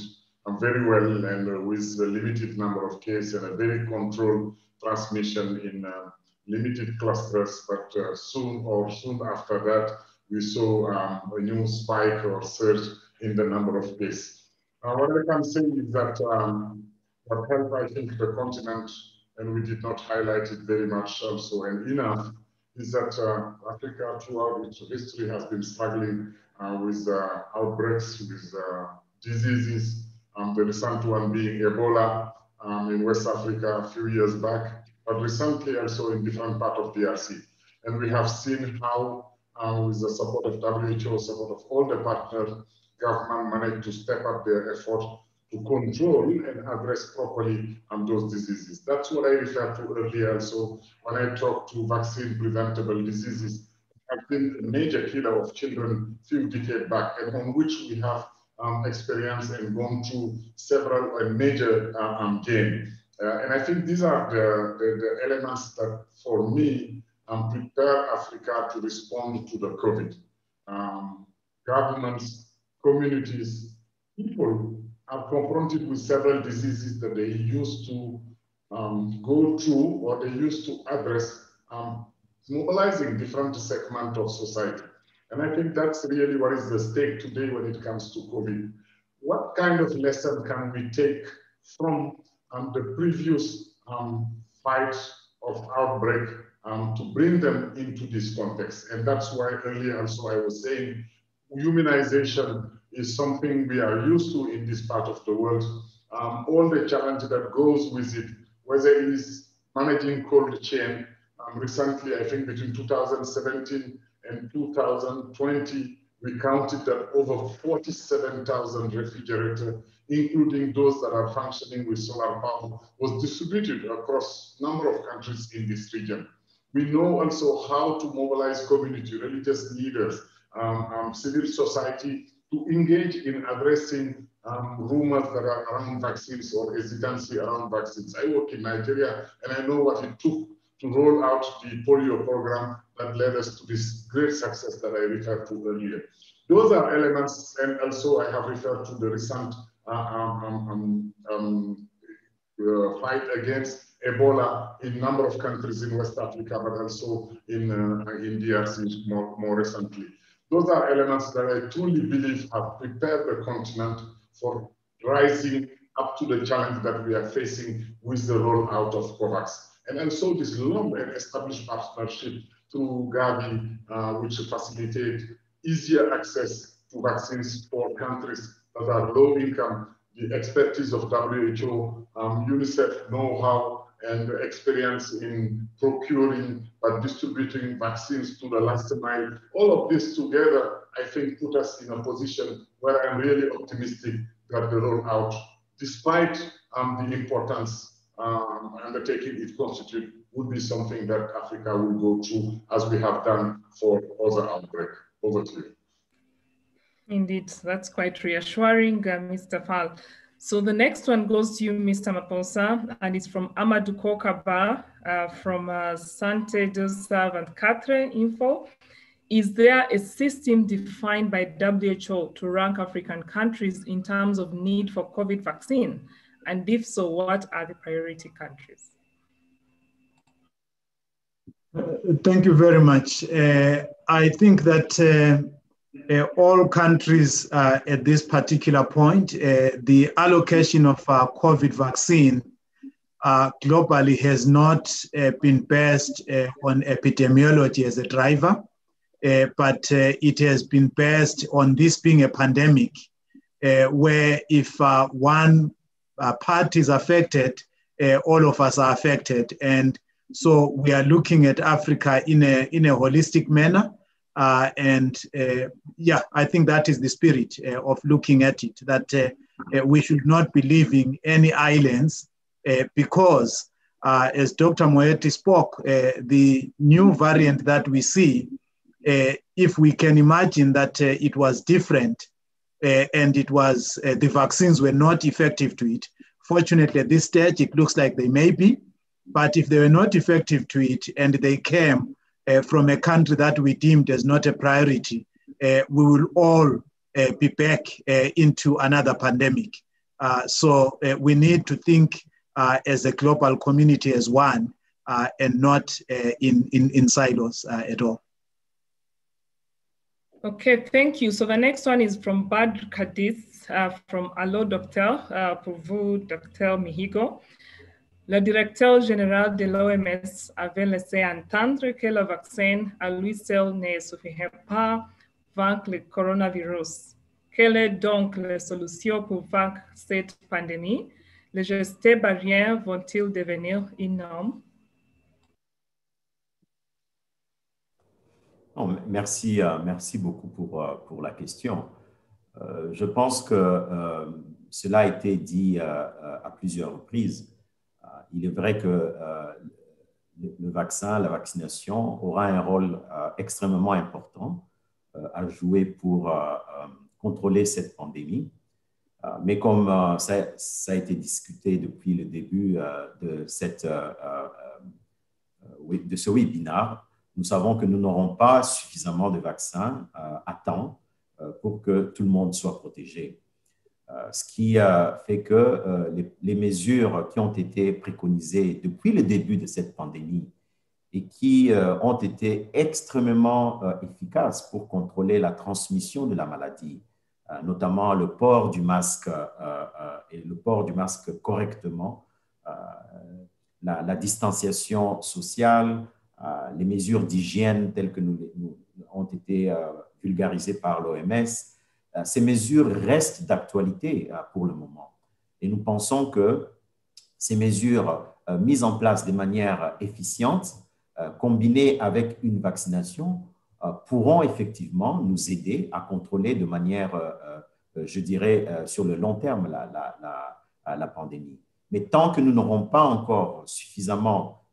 um, very well and with a limited number of cases and a very controlled transmission in uh, limited clusters. But uh, soon or soon after that, we saw um, a new spike or surge in the number of cases. Uh, what I can say is that um, what helped, I think, the continent, and we did not highlight it very much also and enough, is that uh, Africa throughout its history has been struggling uh, with uh, outbreaks, with uh, diseases, um, the recent one being Ebola um, in West Africa a few years back, but recently also in different parts of DRC. And we have seen how, uh, with the support of WHO, support of all the partner government managed to step up their effort to control and address properly um, those diseases. That's what I referred to earlier. So when I talk to vaccine preventable diseases, have been a major killer of children a few decades back and on which we have um, experienced and gone through several uh, major uh, um, gain. Uh, and I think these are the, the, the elements that, for me, um, prepare Africa to respond to the COVID. Um, governments, communities, people are confronted with several diseases that they used to um, go through or they used to address, um, mobilizing different segments of society. And I think that's really what is the stake today when it comes to COVID. What kind of lesson can we take from um, the previous um, fight of outbreak um, to bring them into this context? And that's why earlier also I was saying immunization is something we are used to in this part of the world. Um, all the challenge that goes with it, whether it is managing cold chain. Um, recently, I think between 2017 and 2020, we counted that over 47,000 refrigerators, including those that are functioning with solar power, was distributed across a number of countries in this region. We know also how to mobilize community, religious leaders, um, um, civil society to engage in addressing um, rumors that are around vaccines or hesitancy around vaccines. I work in Nigeria and I know what it took to roll out the polio program that led us to this great success that I referred to earlier. Those are elements, and also I have referred to the recent uh, um, um, um, um uh, fight against Ebola in a number of countries in West Africa, but also in, uh, in DRC more, more recently. Those are elements that I truly believe have prepared the continent for rising up to the challenge that we are facing with the rollout of COVAX. And also this long and established partnership through Gavi, uh, which facilitate easier access to vaccines for countries that are low income, the expertise of WHO, um, UNICEF know-how, and experience in procuring but distributing vaccines to the last mile. All of this together, I think, put us in a position where I'm really optimistic that the rollout, despite um, the importance um, undertaking it constitute, would be something that Africa will go through as we have done for other outbreak. Over to you.
Indeed, that's quite reassuring, uh, Mr. Fall. So the next one goes to you, Mr. Maphosa, and it's from Amadou Kokaba uh, from uh, Sante Joseph and Quatre Info. Is there a system defined by WHO to rank African countries in terms of need for COVID vaccine? And if so, what are the priority countries?
Uh, thank you very much. Uh, I think that uh, all countries uh, at this particular point, uh, the allocation of uh, COVID vaccine uh, globally has not uh, been based on epidemiology as a driver, but it has been based on this being a pandemic, where if one part is affected, all of us are affected. And so we are looking at Africa in a, in a holistic manner. Uh, and uh, yeah, I think that is the spirit uh, of looking at it, that uh, uh, we should not be leaving any islands uh, because, as Dr. Moeti spoke, the new variant that we see, if we can imagine that it was different and it was the vaccines were not effective to it, fortunately at this stage it looks like they may be, but if they were not effective to it and they came from a country that we deemed as not a priority, uh, we will all uh, be back uh, into another pandemic. Uh, so uh, we need to think as a global community as one and not in, in, in silos at all.
Okay, thank you. So the next one is from Bad Kadis from Allo Docteur, pour vous, Dr. Mihigo. Le directeur général de l'OMS avait laissé entendre que le vaccin à lui seul ne suffirait pas vaincre le coronavirus. Quelle est donc la solution pour vaincre cette pandémie? Les gestes barrières vont-ils devenir énormes?
merci, euh, merci beaucoup pour, euh, pour la question. Euh, je pense que cela a été dit à plusieurs reprises il est vrai que euh, le, vaccin, la vaccination aura un rôle euh, extrêmement important euh, à jouer pour contrôler cette pandémie. mais comme ça, a été discuté depuis le début de, de ce webinaire, nous savons que nous n'aurons pas suffisamment de vaccins à temps pour que tout le monde soit protégé. Euh, ce qui fait que euh, les, mesures qui ont été préconisées depuis le début de cette pandémie et qui euh, ont été extrêmement efficaces pour contrôler la transmission de la maladie, notamment le port du masque et le port du masque correctement, la, distanciation sociale, les mesures d'hygiène telles que nous, nous, ont été vulgarisées par l'OMS, ces mesures restent d'actualité euh, pour le moment. Et nous pensons que ces mesures euh, mises en place de manière efficiente, combinées avec une vaccination, pourront effectivement nous aider à contrôler de manière, je dirais, sur le long terme la, pandémie. Mais tant que nous n'aurons pas encore suffisamment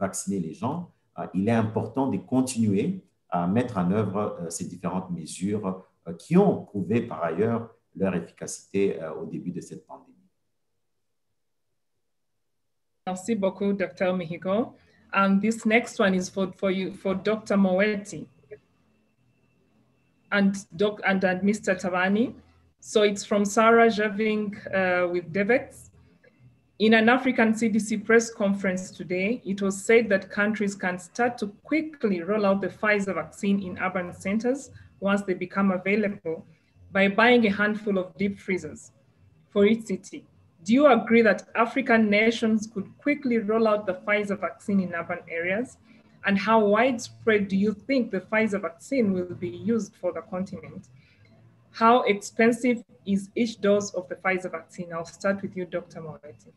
vacciné les gens, il est important de continuer à mettre en œuvre ces différentes mesures euh, qui ont prouvé par ailleurs leur efficacité euh, au début de cette pandémie.
Merci beaucoup, Dr. Mihigo. And this next one is for, for you, for Dr. Moeti and, doc, and, and Mr. Thabani. So it's from Sarah Jerving uh, with Devex. In an African CDC press conference today, it was said that countries can start to quickly roll out the Pfizer vaccine in urban centers once they become available by buying a handful of deep freezers for each city. Do you agree that African nations could quickly roll out the Pfizer vaccine in urban areas? And how widespread do you think the Pfizer vaccine will be used for the continent? How expensive is each dose of the Pfizer vaccine? I'll start with you, Dr. Moeti.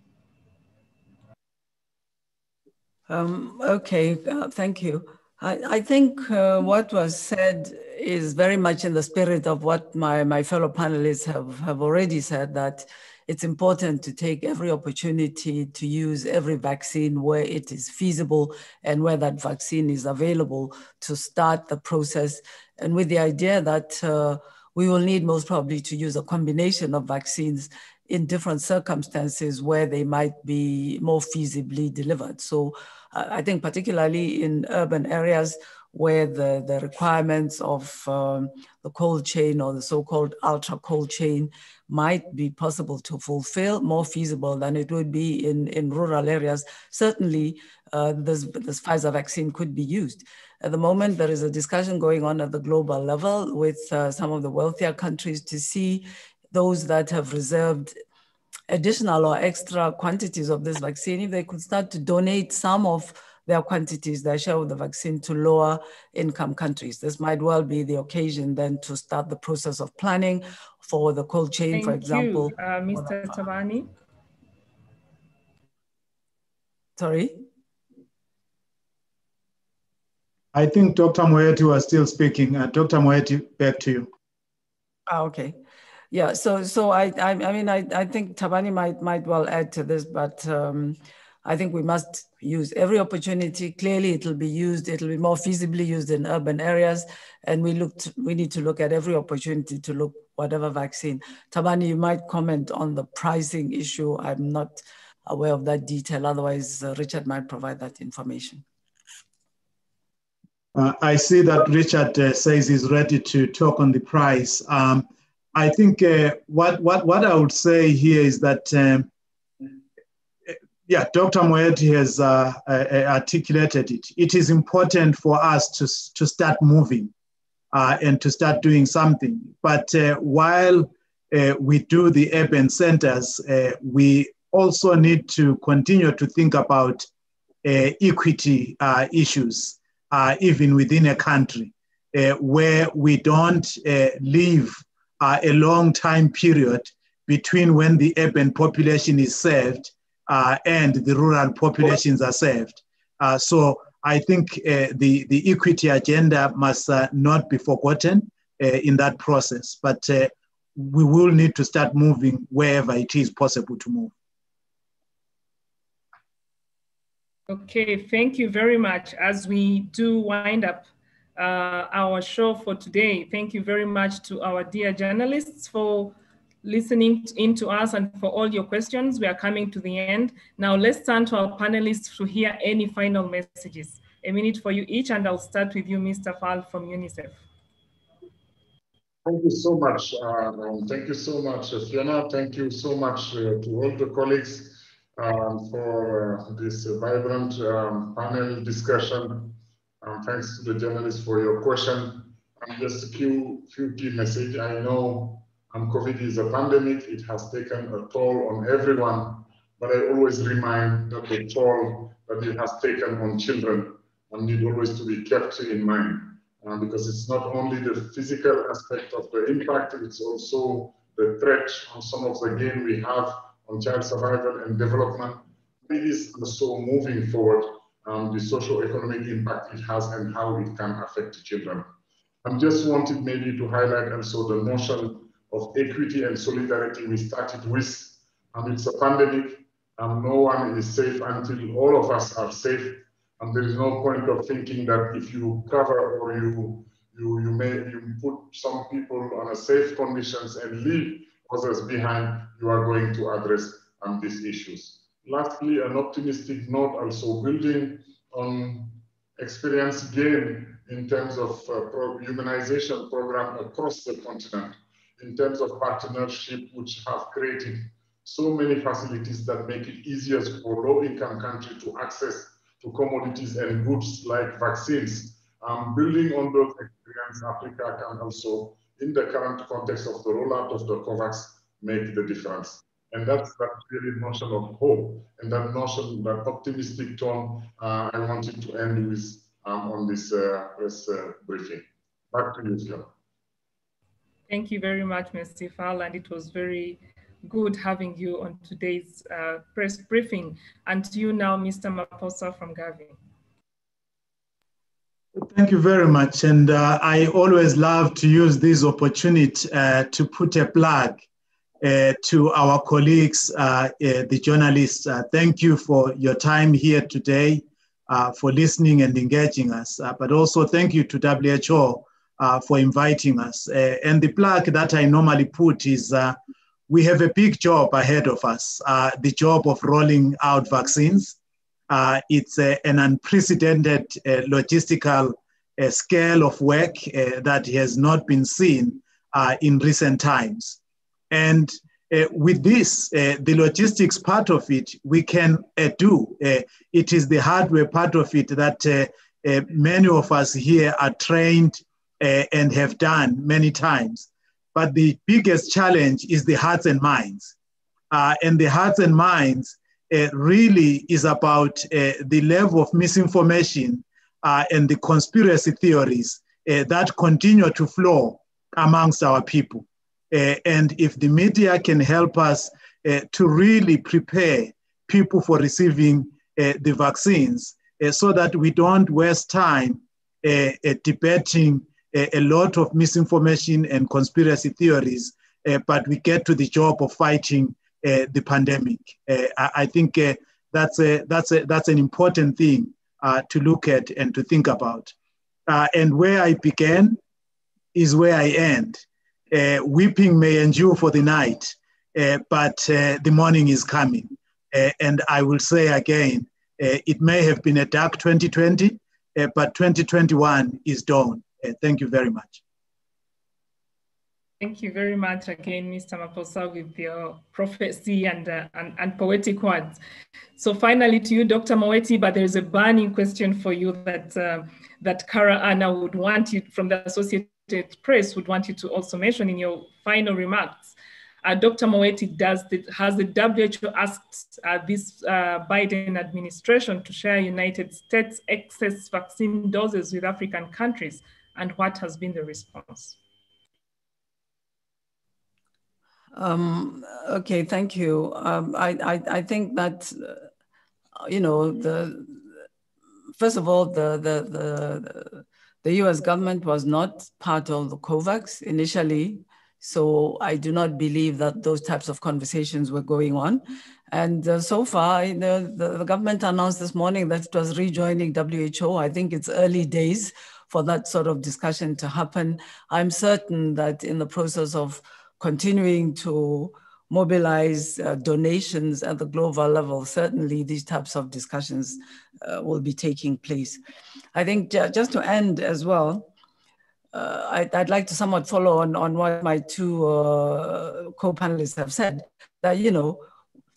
Um, okay, uh, thank you. I, I think uh, what was said is very much in the spirit of what my, my fellow panelists have, have already said that it's important to take every opportunity to use every vaccine where it is feasible and where that vaccine is available to start the process. And with the idea that uh, we will need most probably to use a combination of vaccines in different circumstances where they might be more feasibly delivered. So I think particularly in urban areas where the, the requirements of um, the cold chain or the so-called ultra cold chain might be possible to fulfill, more feasible than it would be in, in rural areas. Certainly, uh, this, this Pfizer vaccine could be used. At the moment, there is a discussion going on at the global level with uh, some of the wealthier countries to see those that have reserved additional or extra quantities of this vaccine, if they could start to donate some of their quantities, their share of the vaccine to lower income countries. This might well be the occasion then to start the process of planning for the cold chain,
Thank
for example.
You, uh, Mr. Thabani.
Sorry?
I think Dr. Moeti was still speaking. Uh, Dr. Moeti, back to you.
Ah, okay. Yeah, so so I I, I mean I, I think Thabani might might well add to this, but um, I think we must use every opportunity. Clearly, it'll be used. It'll be more feasibly used in urban areas, and we looked. We need to look at every opportunity to look whatever vaccine. Thabani, you might comment on the pricing issue. I'm not aware of that detail. Otherwise, uh, Richard might provide that information.
Uh, I see that Richard uh, says he's ready to talk on the price. Um, I think uh, what, what, what I would say here is that, um, yeah, Dr. Moeti has uh, uh, articulated it. It is important for us to, to start moving uh, and to start doing something. But uh, while uh, we do the urban centers, we also need to continue to think about equity issues, even within a country, where we don't leave uh, a long time period between when the urban population is served uh, and the rural populations are served. Uh, so I think uh, the, the equity agenda must uh, not be forgotten uh, in that process, but we will need to start moving wherever it is possible to move.
Okay, thank you very much. As we do wind up uh, our show for today. Thank you very much to our dear journalists for listening in to us and for all your questions. We are coming to the end. Now let's turn to our panelists to hear any final messages. A minute for you each, and I'll start with you, Mr. Fall from UNICEF.
Thank you so much. Um, thank you so much, Fiona. Thank you so much uh, to all the colleagues um, for uh, this vibrant um, panel discussion. Um, thanks to the journalists for your question. Um, just a few, few key messages. I know um, COVID is a pandemic. It has taken a toll on everyone, but I always remind that the toll that it has taken on children um, need always to be kept in mind. Um, because it's not only the physical aspect of the impact, it's also the threat on some of the gain we have on child survival and development. It is also moving forward um, the social economic impact it has and how it can affect children. I just wanted maybe to highlight also the notion of equity and solidarity we started with. Um, it's a pandemic, and no one is safe until all of us are safe. And there is no point of thinking that if you cover or you you you may you put some people on a safe conditions and leave others behind, you are going to address um, these issues. Lastly, an optimistic note also building on experience gain in terms of uh, pro immunization program across the continent, in terms of partnership which have created so many facilities that make it easier for low-income countries to access to commodities and goods like vaccines. Um, building on those experiences, Africa can also, in the current context of the rollout of the COVAX, make the difference. And that's that really notion of hope and that notion, that optimistic tone uh, I wanted to end with um, on this, uh, this uh, briefing. Back to you, Fiona.
Thank you very much, Mr. Fall, and it was very good having you on today's uh, press briefing. And to you now, Mr. Maphosa from Gavi.
Thank you very much. And uh, I always love to use this opportunity uh, to put a plug uh, to our colleagues, uh, uh, the journalists. thank you for your time here today, for listening and engaging us. but also thank you to WHO for inviting us. and the plug that I normally put is we have a big job ahead of us, uh, the job of rolling out vaccines. Uh, it's a, an unprecedented uh, logistical uh, scale of work uh, that has not been seen uh, in recent times. And with this, the logistics part of it, we can do. it is the hardware part of it that many of us here are trained and have done many times. But the biggest challenge is the hearts and minds. Uh, and the hearts and minds uh, really is about uh, the level of misinformation uh, and the conspiracy theories uh, that continue to flow amongst our people. Uh, and if the media can help us to really prepare people for receiving the vaccines so that we don't waste time debating a, lot of misinformation and conspiracy theories, uh, but we get to the job of fighting uh, the pandemic. Uh, I, I, think uh, that's, a, that's, a, that's an important thing uh, to look at and to think about. Uh, and where I began is where I end. Weeping may endure for the night, but the morning is coming. and I will say again, it may have been a dark 2020, but 2021 is dawn. Uh, thank you very much.
Thank you very much again, Mr. Maphosa, with your [laughs] prophecy and, uh, and, and, poetic words. So finally to you, Dr. Moeti, but there's a burning question for you that, uh, that Cara Anna would want you from the Associated Press would want you to also mention in your final remarks. Uh, Dr. Moeti, does the, has the WHO asked uh, this uh, Biden administration to share United States excess vaccine doses with African countries and what has been the response?
Um, okay, thank you. Um, I, I, I, think that, uh, you know, the first of all, the, the, the, the US government was not part of the COVAX initially. So I do not believe that those types of conversations were going on. And uh, so far, the, the government announced this morning that it was rejoining WHO. I think it's early days for that sort of discussion to happen. I'm certain that in the process of continuing to mobilize uh, donations at the global level, certainly these types of discussions uh, will be taking place. I think just to end as well, uh, I'd, I'd, like to somewhat follow on, on what my two uh, co-panelists have said, that, you know,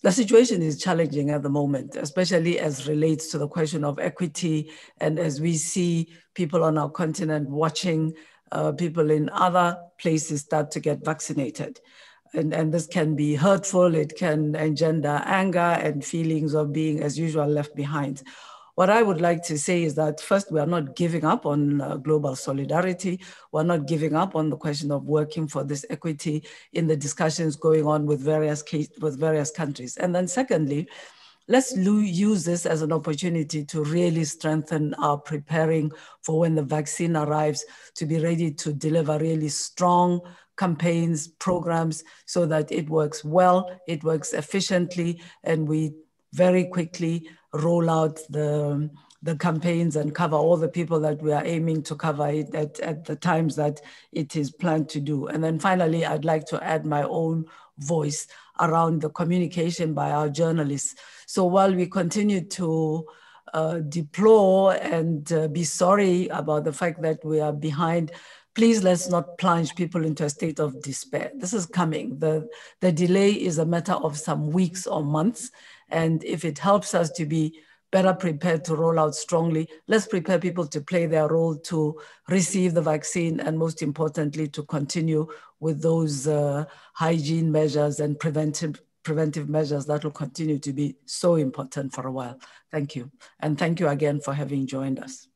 the situation is challenging at the moment, especially as relates to the question of equity. And as we see people on our continent watching uh, people in other places start to get vaccinated. And, and this can be hurtful, it can engender anger and feelings of being, as usual, left behind. What I would like to say is that first, we are not giving up on uh, global solidarity. We're not giving up on the question of working for this equity in the discussions going on with various case, with various countries. And then secondly, let's use this as an opportunity to really strengthen our preparing for when the vaccine arrives to be ready to deliver really strong campaigns, programs, so that it works well, it works efficiently, and we very quickly roll out the, the campaigns and cover all the people that we are aiming to cover at, at the times that it is planned to do. And then finally, I'd like to add my own voice around the communication by our journalists. So while we continue to uh, deplore and uh, be sorry about the fact that we are behind, please let's not plunge people into a state of despair. This is coming. The, the delay is a matter of some weeks or months. And if it helps us to be better prepared to roll out strongly. Let's prepare people to play their role to receive the vaccine and most importantly, to continue with those uh, hygiene measures and preventive preventive measures that will continue to be so important for a while. Thank you. And thank you again for having joined us.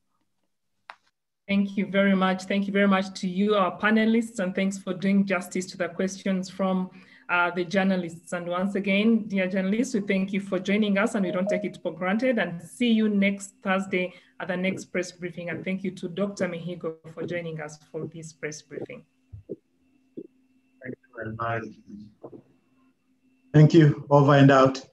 Thank you very much. Thank you very much to you, our panelists, and thanks for doing justice to the questions from uh, the journalists. And once again, dear journalists, we thank you for joining us and we don't take it for granted and see you next Thursday at the next press briefing. And thank you to Dr. Mihigo for joining us for this press briefing.
Thank you.
Thank you. Over and out.